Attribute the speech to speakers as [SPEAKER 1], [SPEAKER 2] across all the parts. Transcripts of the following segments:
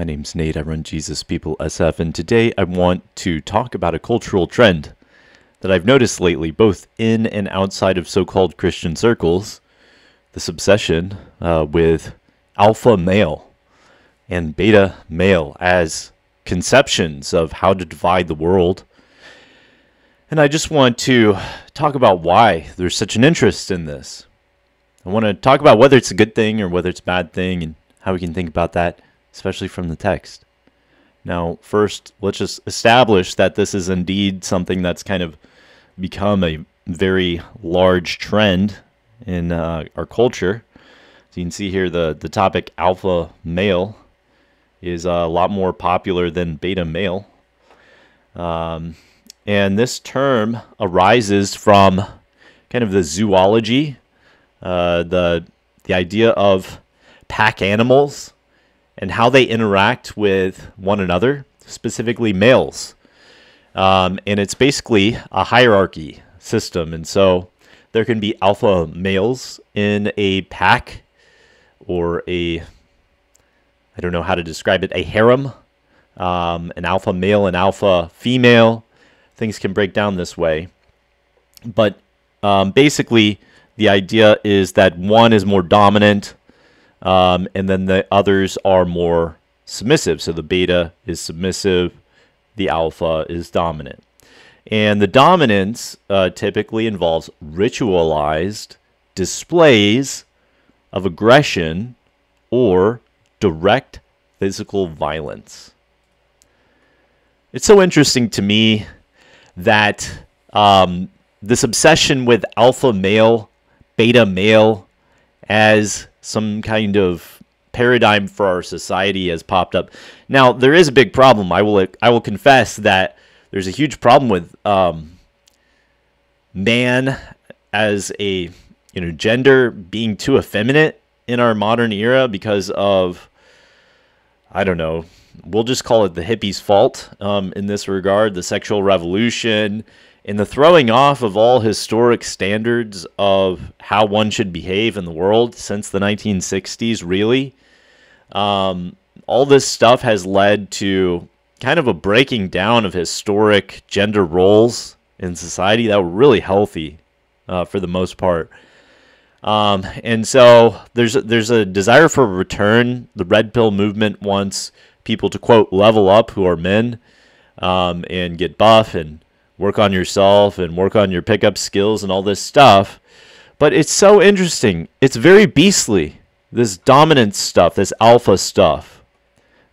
[SPEAKER 1] My name's Nate. I run Jesus People SF, and today I want to talk about a cultural trend that I've noticed lately, both in and outside of so called Christian circles this obsession uh, with alpha male and beta male as conceptions of how to divide the world. And I just want to talk about why there's such an interest in this. I want to talk about whether it's a good thing or whether it's a bad thing and how we can think about that, especially from the text. Now, first, let's just establish that this is indeed something that's kind of become a very large trend in uh, our culture. So you can see here the, the topic alpha male is a lot more popular than beta male. Um, and this term arises from kind of the zoology, uh, the, the idea of pack animals and how they interact with one another, specifically males. Um, and it's basically a hierarchy system. And so there can be alpha males in a pack or a, I don't know how to describe it, a harem, um, an alpha male and alpha female. Things can break down this way. But um, basically, the idea is that one is more dominant um, and then the others are more submissive. So the beta is submissive, the alpha is dominant. And the dominance uh, typically involves ritualized displays of aggression or direct physical violence. It's so interesting to me that um, this obsession with alpha male, beta male as some kind of paradigm for our society has popped up. Now, there is a big problem. I will I will confess that there's a huge problem with um, man as a you know gender being too effeminate in our modern era because of I don't know. We'll just call it the hippies' fault um, in this regard. The sexual revolution in the throwing off of all historic standards of how one should behave in the world since the 1960s, really. Um, all this stuff has led to kind of a breaking down of historic gender roles in society that were really healthy uh, for the most part. Um, and so there's there's a desire for a return. The red pill movement wants people to quote level up who are men um, and get buff and work on yourself and work on your pickup skills and all this stuff. But it's so interesting. It's very beastly. This dominant stuff, this alpha stuff.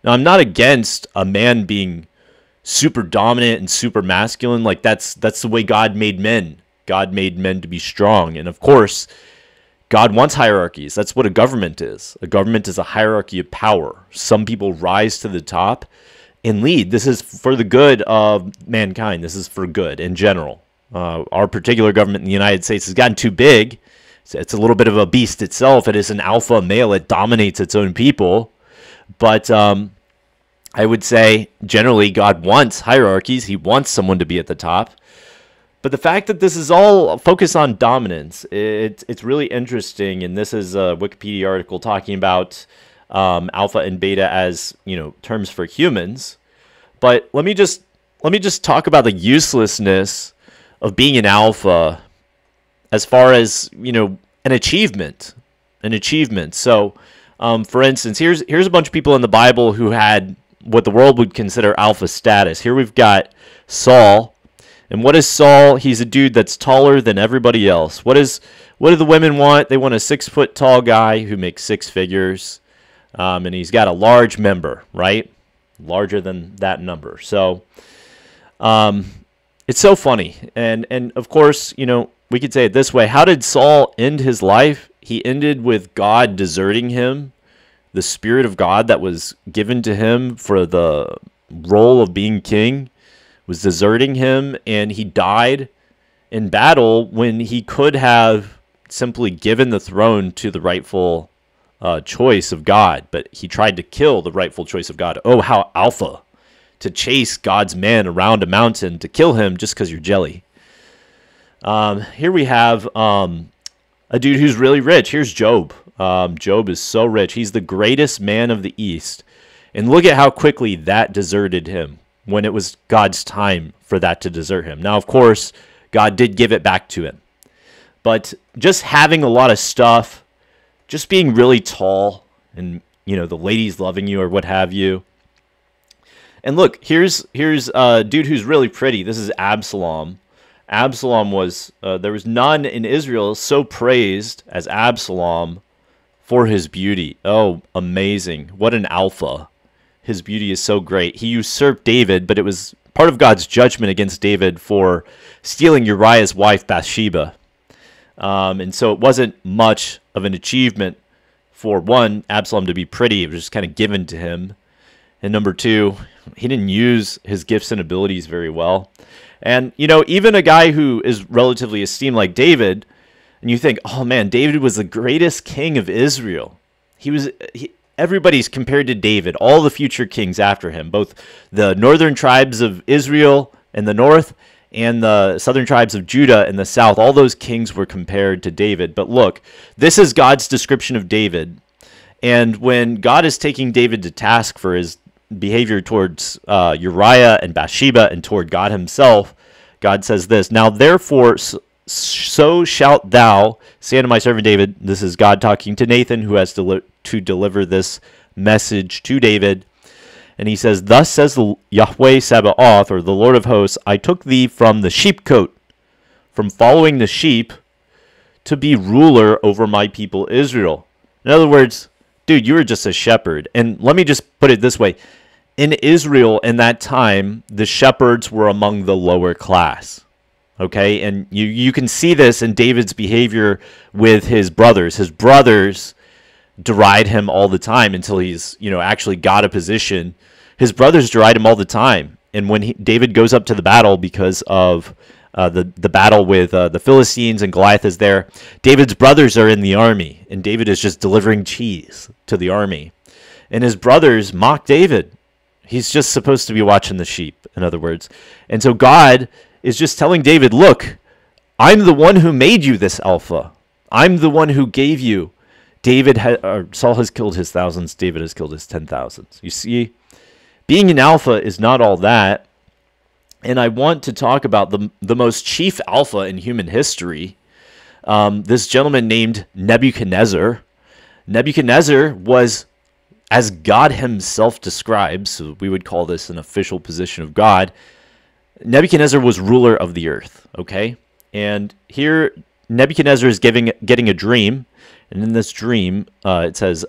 [SPEAKER 1] Now, I'm not against a man being super dominant and super masculine. Like that's that's the way God made men. God made men to be strong. And of course, God wants hierarchies. That's what a government is. A government is a hierarchy of power. Some people rise to the top and lead. This is for the good of mankind. This is for good in general. Uh, our particular government in the United States has gotten too big. It's, a little bit of a beast itself. It is an alpha male. It dominates its own people. But um, I would say generally God wants hierarchies. He wants someone to be at the top. But the fact that this is all focused on dominance, it, it's really interesting. And this is a Wikipedia article talking about um, alpha and beta as you know terms for humans. But let me just let me just talk about the uselessness of being an alpha as far as you know an achievement, an achievement. So, um, for instance, here's here's a bunch of people in the Bible who had what the world would consider alpha status. Here we've got Saul. And what is Saul? He's a dude that's taller than everybody else. What is what do the women want? They want a six foot tall guy who makes six figures um, and he's got a large member, right? Larger than that number. So um, it's so funny. And, and of course, you know, we could say it this way How did Saul end his life? He ended with God deserting him, the Spirit of God that was given to him for the role of being king was deserting him, and he died in battle when he could have simply given the throne to the rightful uh, choice of God, but he tried to kill the rightful choice of God. Oh, how alpha to chase God's man around a mountain to kill him just because you're jelly. Um, here we have um, a dude who's really rich. Here's Job. Um, Job is so rich. He's the greatest man of the East. And look at how quickly that deserted him when it was God's time for that to desert him. Now, of course, God did give it back to him. But just having a lot of stuff, just being really tall and, you know, the ladies loving you or what have you. And look, here's here's a dude who's really pretty. This is Absalom. Absalom was uh, there was none in Israel so praised as Absalom for his beauty. Oh, amazing. What an alpha. His beauty is so great. He usurped David, but it was part of God's judgment against David for stealing Uriah's wife Bathsheba. Um, and so it wasn't much of an achievement for one, Absalom to be pretty. It was just kind of given to him. And number two, he didn't use his gifts and abilities very well. And, you know, even a guy who is relatively esteemed like David, and you think, oh man, David was the greatest king of Israel. He was, he, everybody's compared to David, all the future kings after him, both the northern tribes of Israel and the north and the southern tribes of Judah in the south. All those kings were compared to David. But look, this is God's description of David. And when God is taking David to task for his behavior towards uh, Uriah and Bathsheba and toward God himself, God says this Now therefore, so shalt thou say unto my servant David, this is God talking to Nathan, who has to deliver this message to David. And he says, Thus says Yahweh Sabaoth, or the Lord of hosts, I took thee from the sheepcote, from following the sheep, to be ruler over my people Israel. In other words, dude, you were just a shepherd. And let me just put it this way in Israel in that time, the shepherds were among the lower class. Okay, and you, you can see this in David's behavior with his brothers. His brothers deride him all the time until he's, you know, actually got a position. His brothers deride him all the time. And when he, David goes up to the battle because of uh, the the battle with uh, the Philistines and Goliath is there. David's brothers are in the army, and David is just delivering cheese to the army. And his brothers mock David. He's just supposed to be watching the sheep, in other words. And so God is just telling David, "Look, I'm the one who made you this alpha. I'm the one who gave you." David ha- Saul has killed his thousands. David has killed his ten thousands. You see, being an alpha is not all that and I want to talk about the the most chief alpha in human history. Um, this gentleman named Nebuchadnezzar. Nebuchadnezzar was, as God Himself describes, so we would call this an official position of God. Nebuchadnezzar was ruler of the earth. Okay, and here Nebuchadnezzar is giving getting a dream, and in this dream, uh, it says,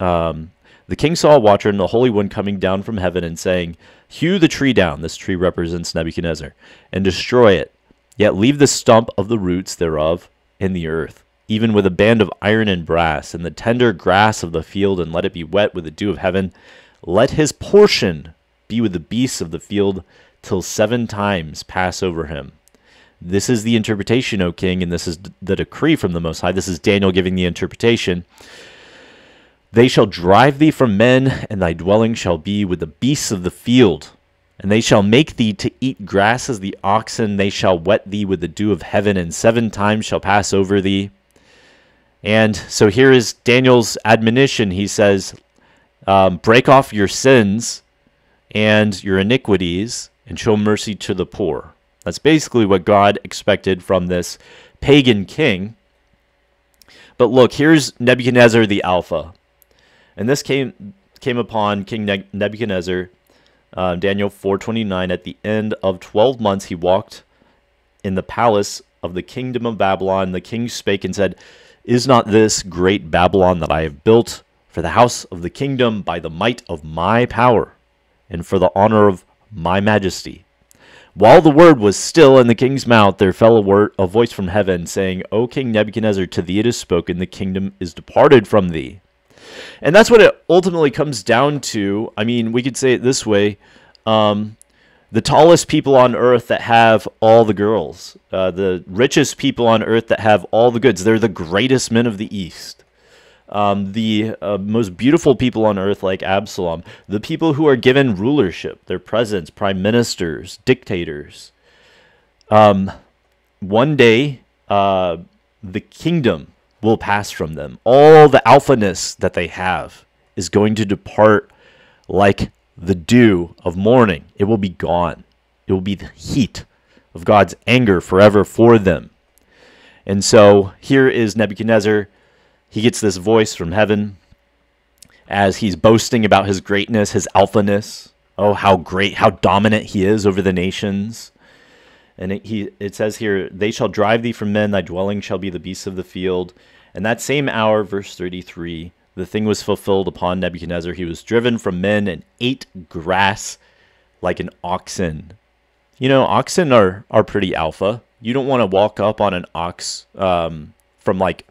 [SPEAKER 1] um, "The king saw a watcher and the Holy One coming down from heaven and saying." Hew the tree down, this tree represents Nebuchadnezzar, and destroy it, yet leave the stump of the roots thereof in the earth, even with a band of iron and brass, and the tender grass of the field, and let it be wet with the dew of heaven. Let his portion be with the beasts of the field, till seven times pass over him. This is the interpretation, O king, and this is the decree from the Most High. This is Daniel giving the interpretation. They shall drive thee from men, and thy dwelling shall be with the beasts of the field. And they shall make thee to eat grass as the oxen. They shall wet thee with the dew of heaven, and seven times shall pass over thee. And so here is Daniel's admonition. He says, um, Break off your sins and your iniquities, and show mercy to the poor. That's basically what God expected from this pagan king. But look, here's Nebuchadnezzar the Alpha. And this came came upon King Nebuchadnezzar, uh, Daniel 4:29. At the end of twelve months, he walked in the palace of the kingdom of Babylon. The king spake and said, "Is not this great Babylon that I have built for the house of the kingdom by the might of my power, and for the honor of my majesty?" While the word was still in the king's mouth, there fell a, word, a voice from heaven, saying, O King Nebuchadnezzar, to thee it is spoken, the kingdom is departed from thee and that's what it ultimately comes down to. I mean, we could say it this way. Um, the tallest people on earth that have all the girls, uh, the richest people on earth that have all the goods. They're the greatest men of the East. Um, the uh, most beautiful people on earth, like Absalom, the people who are given rulership, their presidents, prime ministers, dictators. Um, one day, uh, the kingdom will pass from them. All the alphaness that they have is going to depart like the dew of morning. It will be gone. It will be the heat of God's anger forever for them. And so here is Nebuchadnezzar. He gets this voice from heaven as he's boasting about his greatness, his alphaness. Oh, how great, how dominant he is over the nations. And it, he, it says here, They shall drive thee from men, thy dwelling shall be the beasts of the field. And that same hour, verse 33, the thing was fulfilled upon Nebuchadnezzar. He was driven from men and ate grass like an oxen. You know, oxen are, are pretty alpha. You don't want to walk up on an ox um, from like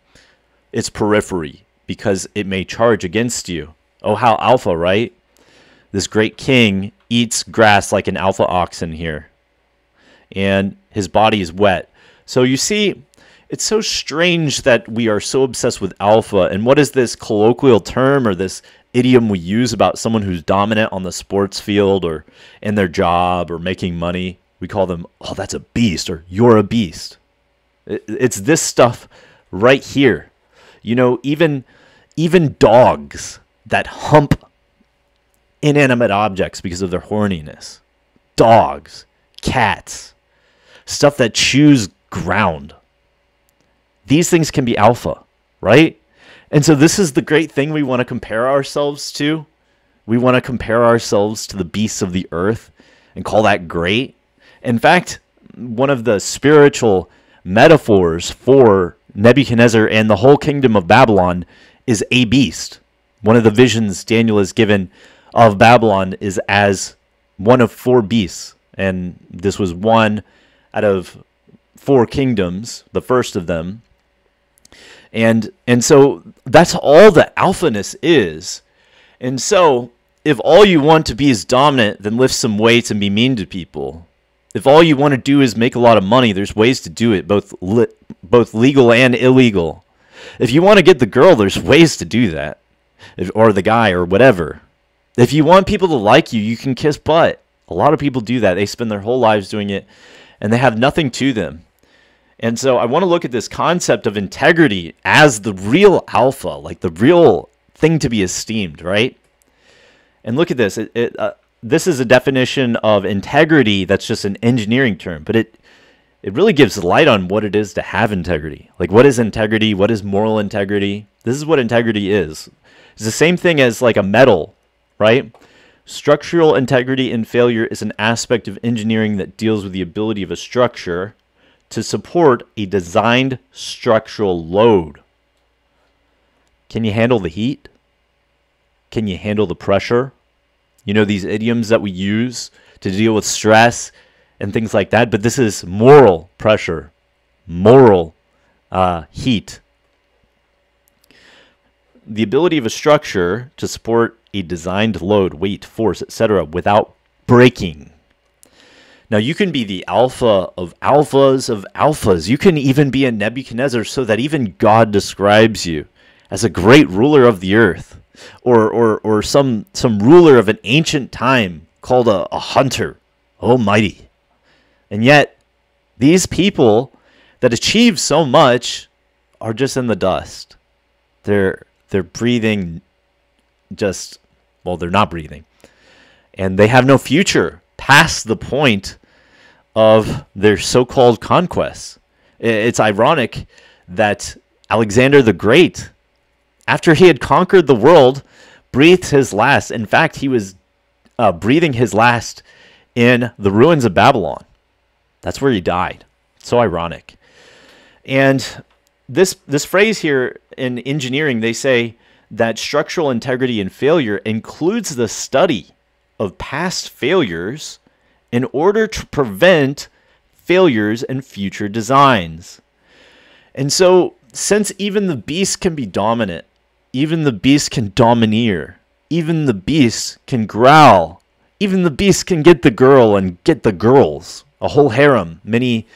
[SPEAKER 1] its periphery because it may charge against you. Oh, how alpha, right? This great king eats grass like an alpha oxen here, and his body is wet. So you see, it's so strange that we are so obsessed with alpha. And what is this colloquial term or this idiom we use about someone who's dominant on the sports field or in their job or making money? We call them, oh, that's a beast, or you're a beast. It's this stuff right here. You know, even even dogs that hump inanimate objects because of their horniness. Dogs, cats, stuff that chews ground these things can be alpha, right? And so this is the great thing we want to compare ourselves to. We want to compare ourselves to the beasts of the earth and call that great. In fact, one of the spiritual metaphors for Nebuchadnezzar and the whole kingdom of Babylon is a beast. One of the visions Daniel is given of Babylon is as one of four beasts. And this was one out of four kingdoms, the first of them, and and so that's all that alphaness is. And so if all you want to be is dominant, then lift some weights and be mean to people. If all you want to do is make a lot of money, there's ways to do it, both both legal and illegal. If you want to get the girl, there's ways to do that, if, or the guy, or whatever. If you want people to like you, you can kiss butt. A lot of people do that. They spend their whole lives doing it, and they have nothing to them. And so I want to look at this concept of integrity as the real alpha, like the real thing to be esteemed, right? And look at this. It, it, uh, this is a definition of integrity that's just an engineering term, but it it really gives light on what it is to have integrity. Like what is integrity? What is moral integrity? This is what integrity is. It's the same thing as like a metal, right? Structural integrity and failure is an aspect of engineering that deals with the ability of a structure to support a designed structural load. Can you handle the heat? Can you handle the pressure? You know, these idioms that we use to deal with stress and things like that, but this is moral pressure, moral uh, heat. The ability of a structure to support a designed load, weight, force, etc., without breaking now you can be the alpha of alphas of alphas. You can even be a Nebuchadnezzar so that even God describes you as a great ruler of the earth or or or some some ruler of an ancient time called a, a hunter, almighty. And yet these people that achieve so much are just in the dust. They're they're breathing just well, they're not breathing. And they have no future past the point of their so called conquests. It's ironic that Alexander the Great, after he had conquered the world, breathed his last. In fact, he was uh, breathing his last in the ruins of Babylon. That's where he died. So ironic. And this this phrase here in engineering, they say that structural integrity and failure includes the study of past failures in order to prevent failures in future designs. And so, since even the beast can be dominant, even the beast can domineer, even the beast can growl, even the beast can get the girl and get the girls, a whole harem. Many,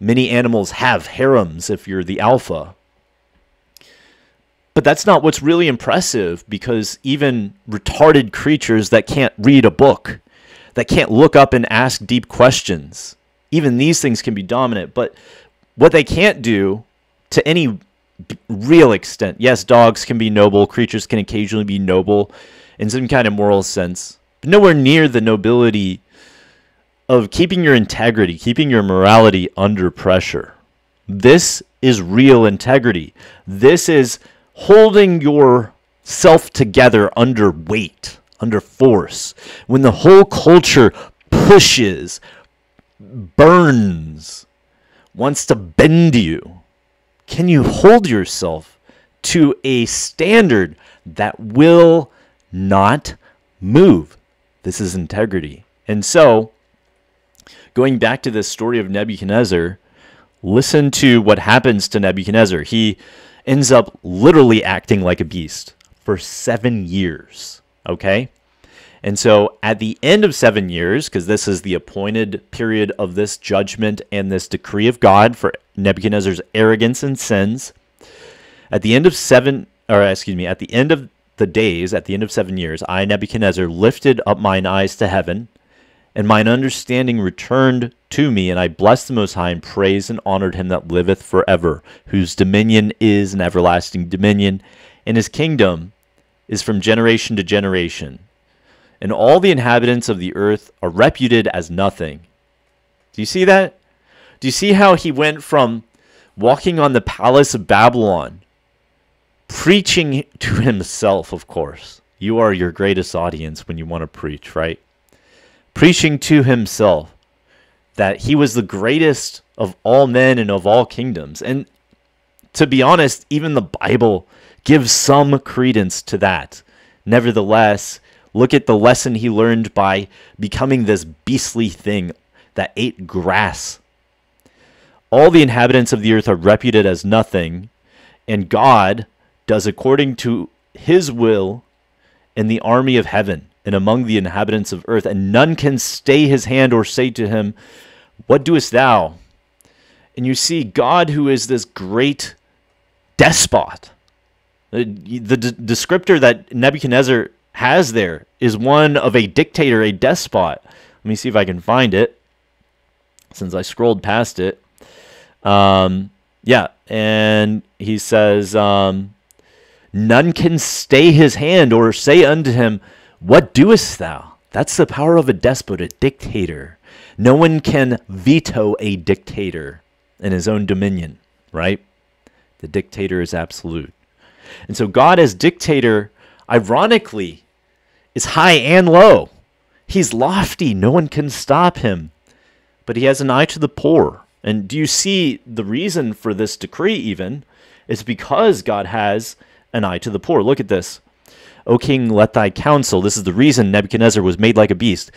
[SPEAKER 1] many animals have harems if you're the alpha. But that's not what's really impressive because even retarded creatures that can't read a book that can't look up and ask deep questions. Even these things can be dominant, but what they can't do to any real extent, yes, dogs can be noble, creatures can occasionally be noble in some kind of moral sense, but nowhere near the nobility of keeping your integrity, keeping your morality under pressure. This is real integrity. This is holding yourself together under weight, under force. When the whole culture pushes, burns, wants to bend you, can you hold yourself to a standard that will not move? This is integrity. And so, going back to this story of Nebuchadnezzar, listen to what happens to Nebuchadnezzar. He ends up literally acting like a beast for seven years. Okay? And so at the end of seven years, because this is the appointed period of this judgment and this decree of God for Nebuchadnezzar's arrogance and sins, at the end of seven, or excuse me, at the end of the days, at the end of seven years, I, Nebuchadnezzar, lifted up mine eyes to heaven, and mine understanding returned to me, and I blessed the Most High, and praised and honored him that liveth forever, whose dominion is an everlasting dominion, and his kingdom is from generation to generation and all the inhabitants of the earth are reputed as nothing. Do you see that? Do you see how he went from walking on the palace of Babylon, preaching to himself, of course? You are your greatest audience when you want to preach, right? Preaching to himself that he was the greatest of all men and of all kingdoms. And to be honest, even the Bible gives some credence to that. Nevertheless, Look at the lesson he learned by becoming this beastly thing that ate grass. All the inhabitants of the earth are reputed as nothing, and God does according to his will in the army of heaven and among the inhabitants of earth, and none can stay his hand or say to him, What doest thou? And you see, God, who is this great despot, the, the descriptor that Nebuchadnezzar has there is one of a dictator, a despot. Let me see if I can find it since I scrolled past it. Um, yeah, and he says, um, None can stay his hand or say unto him, What doest thou? That's the power of a despot, a dictator. No one can veto a dictator in his own dominion, right? The dictator is absolute. And so God, as dictator, ironically, is high and low. He's lofty. No one can stop him. But he has an eye to the poor. And do you see the reason for this decree, even? Is because God has an eye to the poor. Look at this. O king, let thy counsel, this is the reason Nebuchadnezzar was made like a beast.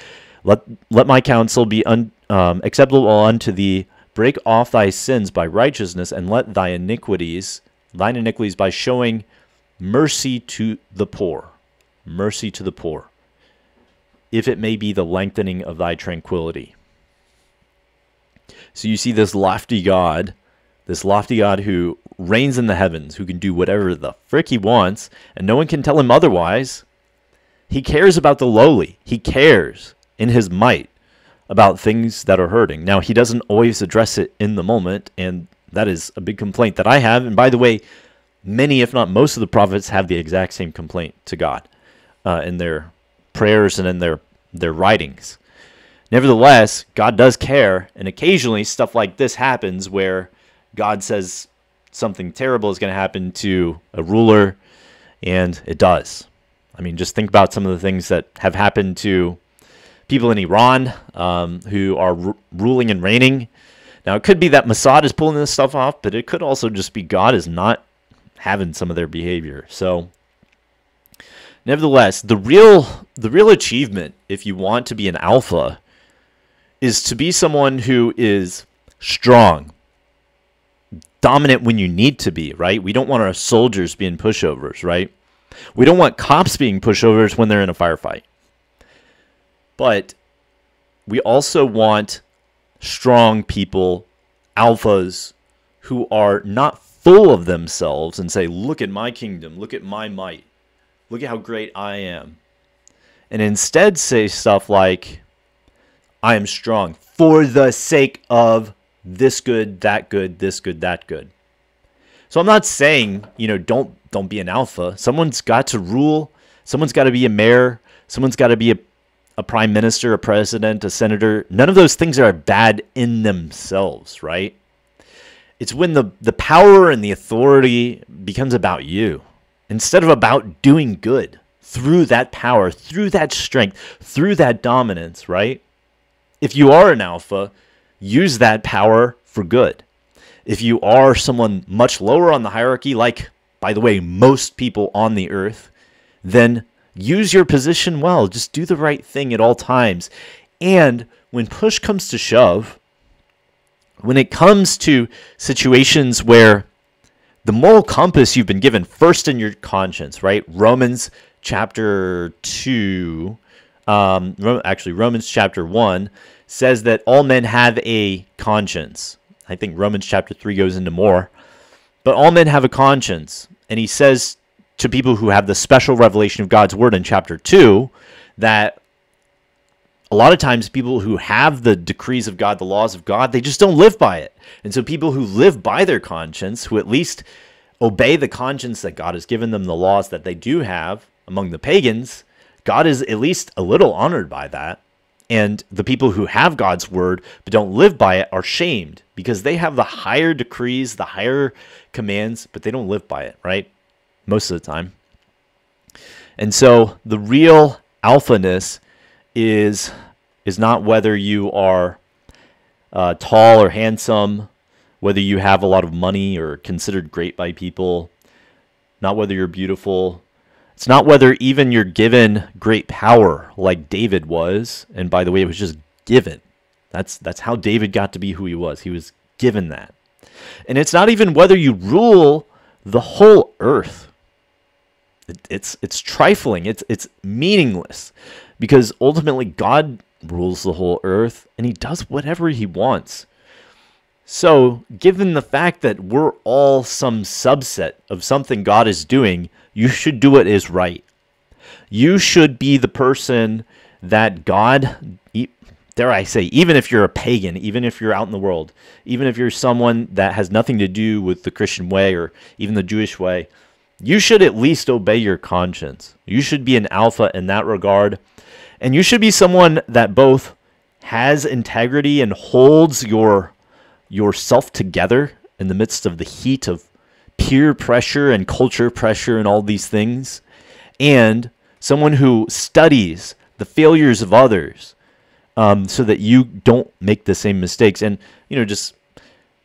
[SPEAKER 1] Let, let my counsel be un, um, acceptable unto thee. Break off thy sins by righteousness, and let thy iniquities, thine iniquities by showing mercy to the poor mercy to the poor, if it may be the lengthening of thy tranquility. So you see this lofty God, this lofty God who reigns in the heavens, who can do whatever the frick he wants, and no one can tell him otherwise. He cares about the lowly. He cares in his might about things that are hurting. Now, he doesn't always address it in the moment, and that is a big complaint that I have. And by the way, many, if not most of the prophets have the exact same complaint to God uh, in their prayers and in their their writings. Nevertheless, God does care, and occasionally stuff like this happens where God says something terrible is going to happen to a ruler, and it does. I mean, just think about some of the things that have happened to people in Iran um, who are r- ruling and reigning. Now, it could be that Mossad is pulling this stuff off, but it could also just be God is not having some of their behavior. So Nevertheless, the real the real achievement if you want to be an alpha is to be someone who is strong, dominant when you need to be, right? We don't want our soldiers being pushovers, right? We don't want cops being pushovers when they're in a firefight. But we also want strong people, alphas, who are not full of themselves and say, Look at my kingdom, look at my might. Look at how great I am. And instead say stuff like, I am strong for the sake of this good, that good, this good, that good. So I'm not saying, you know, don't don't be an alpha. Someone's got to rule. Someone's got to be a mayor. Someone's got to be a, a prime minister, a president, a senator. None of those things are bad in themselves, right? It's when the, the power and the authority becomes about you instead of about doing good through that power, through that strength, through that dominance, right? If you are an alpha, use that power for good. If you are someone much lower on the hierarchy, like, by the way, most people on the earth, then use your position well. Just do the right thing at all times. And when push comes to shove, when it comes to situations where the moral compass you've been given first in your conscience, right? Romans chapter 2, um, actually, Romans chapter 1 says that all men have a conscience. I think Romans chapter 3 goes into more. But all men have a conscience. And he says to people who have the special revelation of God's word in chapter 2 that a lot of times people who have the decrees of God, the laws of God, they just don't live by it. And so people who live by their conscience, who at least obey the conscience that God has given them, the laws that they do have among the pagans, God is at least a little honored by that. And the people who have God's word but don't live by it are shamed because they have the higher decrees, the higher commands, but they don't live by it, right? Most of the time. And so the real alphaness is is not whether you are uh, tall or handsome, whether you have a lot of money or considered great by people, not whether you're beautiful, it's not whether even you're given great power like David was, and by the way, it was just given. That's that's how David got to be who he was. He was given that. And it's not even whether you rule the whole earth. It, it's it's trifling. It's it's meaningless because ultimately God rules the whole earth and he does whatever he wants. So, given the fact that we're all some subset of something God is doing, you should do what is right. You should be the person that God, dare I say, even if you're a pagan, even if you're out in the world, even if you're someone that has nothing to do with the Christian way or even the Jewish way, you should at least obey your conscience. You should be an alpha in that regard. And you should be someone that both has integrity and holds your yourself together in the midst of the heat of peer pressure and culture pressure and all these things, and someone who studies the failures of others um, so that you don't make the same mistakes. And, you know, just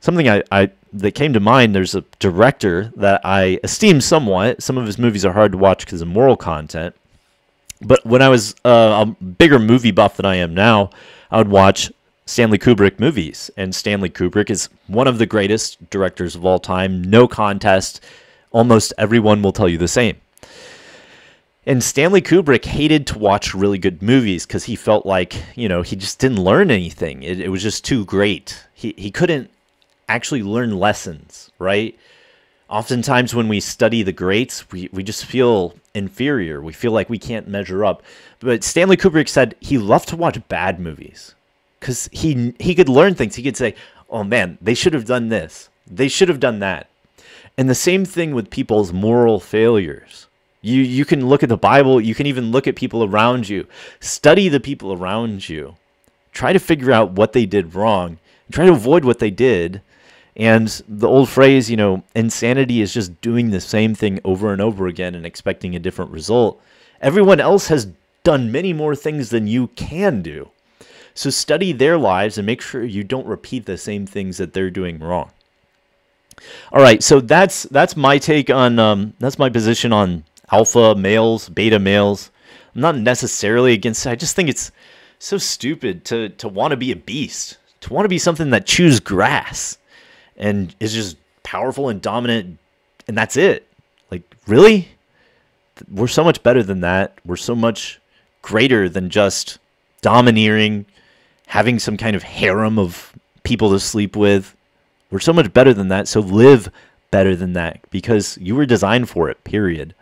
[SPEAKER 1] something I, I that came to mind there's a director that I esteem somewhat. Some of his movies are hard to watch because of moral content. But when I was uh, a bigger movie buff than I am now, I would watch Stanley Kubrick movies. And Stanley Kubrick is one of the greatest directors of all time. No contest. Almost everyone will tell you the same. And Stanley Kubrick hated to watch really good movies because he felt like, you know, he just didn't learn anything. It, it was just too great. He, he couldn't actually learn lessons, right? Oftentimes, when we study the greats, we, we just feel inferior. We feel like we can't measure up. But Stanley Kubrick said he loved to watch bad movies because he he could learn things. He could say, "Oh man, they should have done this. They should have done that." And the same thing with people's moral failures. You you can look at the Bible. You can even look at people around you. Study the people around you. Try to figure out what they did wrong. Try to avoid what they did. And the old phrase, you know, insanity is just doing the same thing over and over again and expecting a different result. Everyone else has done many more things than you can do. So study their lives and make sure you don't repeat the same things that they're doing wrong. All right, so that's that's my take on um, that's my position on alpha males, beta males. I'm not necessarily against it. I just think it's so stupid to to want to be a beast, to want to be something that chews grass and is just powerful and dominant, and that's it. Like really, we're so much better than that. We're so much greater than just domineering having some kind of harem of people to sleep with. We're so much better than that. So live better than that because you were designed for it, period.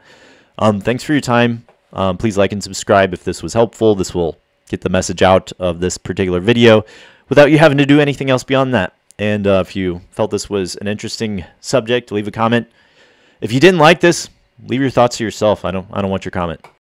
[SPEAKER 1] Um, thanks for your time. Um, please like and subscribe if this was helpful. This will get the message out of this particular video without you having to do anything else beyond that. And uh, if you felt this was an interesting subject, leave a comment. If you didn't like this, leave your thoughts to yourself. I don't I don't want your comment.